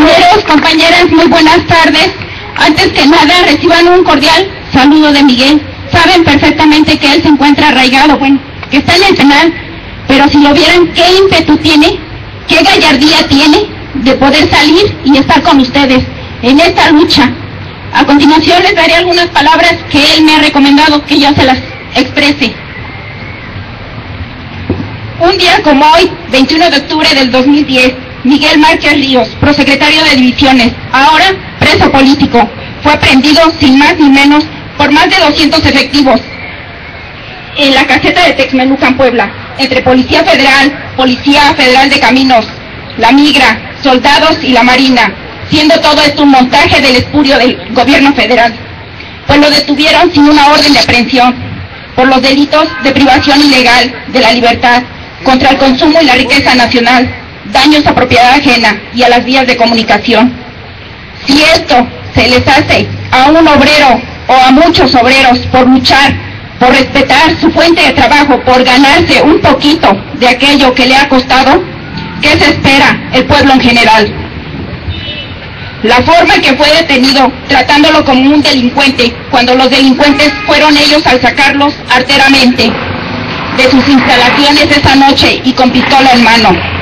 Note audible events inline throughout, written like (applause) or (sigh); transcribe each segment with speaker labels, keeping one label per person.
Speaker 1: Compañeros, compañeras, muy buenas tardes. Antes que nada, reciban un cordial saludo de Miguel. Saben perfectamente que él se encuentra arraigado, bueno, que está en el penal, pero si lo vieran, qué ímpetu tiene, qué gallardía tiene de poder salir y estar con ustedes en esta lucha. A continuación les daré algunas palabras que él me ha recomendado que yo se las exprese. Un día como hoy, 21 de octubre del 2010, Miguel Márquez Ríos, prosecretario de divisiones, ahora preso político, fue aprendido sin más ni menos por más de 200 efectivos en la caseta de Texmelucan, Puebla, entre Policía Federal, Policía Federal de Caminos, la Migra, soldados y la Marina, siendo todo esto un montaje del espurio del gobierno federal, pues lo detuvieron sin una orden de aprehensión por los delitos de privación ilegal de la libertad contra el consumo y la riqueza nacional, daños a propiedad ajena y a las vías de comunicación. Si esto se les hace a un obrero o a muchos obreros por luchar, por respetar su fuente de trabajo, por ganarse un poquito de aquello que le ha costado, ¿qué se espera el pueblo en general? La forma en que fue detenido, tratándolo como un delincuente, cuando los delincuentes fueron ellos al sacarlos arteramente de sus instalaciones esa noche y con pistola en mano.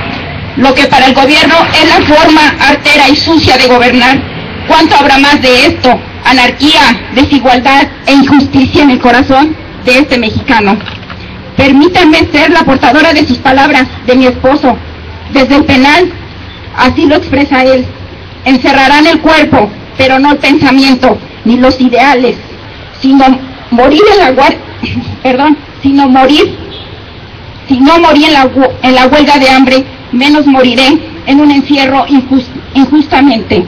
Speaker 1: Lo que para el gobierno es la forma artera y sucia de gobernar. ¿Cuánto habrá más de esto? Anarquía, desigualdad e injusticia en el corazón de este mexicano. Permítanme ser la portadora de sus palabras, de mi esposo. Desde el penal, así lo expresa él. Encerrarán el cuerpo, pero no el pensamiento, ni los ideales, sino morir en la (laughs) perdón, sino morir, en la, en la huelga de hambre, menos moriré en un encierro injust, injustamente.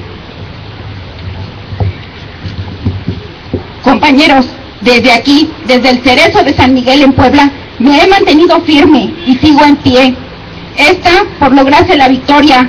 Speaker 1: Compañeros, desde aquí, desde el Cerezo de San Miguel en Puebla, me he mantenido firme y sigo en pie. Esta por lograrse la victoria.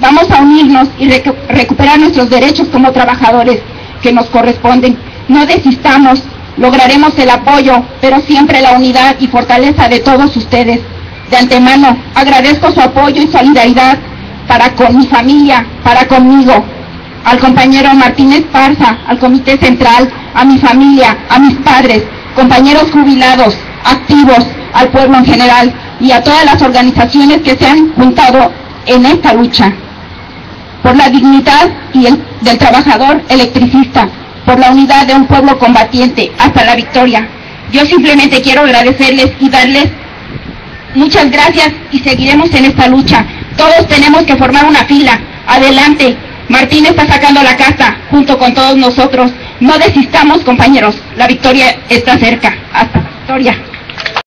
Speaker 1: Vamos a unirnos y recu recuperar nuestros derechos como trabajadores que nos corresponden. No desistamos, lograremos el apoyo, pero siempre la unidad y fortaleza de todos ustedes. De antemano, agradezco su apoyo y solidaridad para con mi familia, para conmigo, al compañero Martínez Parza, al Comité Central, a mi familia, a mis padres, compañeros jubilados, activos, al pueblo en general y a todas las organizaciones que se han juntado en esta lucha. Por la dignidad y el, del trabajador electricista, por la unidad de un pueblo combatiente hasta la victoria. Yo simplemente quiero agradecerles y darles muchas gracias y seguiremos en esta lucha. Todos tenemos que formar una fila. Adelante. Martín está sacando la casa junto con todos nosotros. No desistamos, compañeros. La victoria está cerca. Hasta la victoria.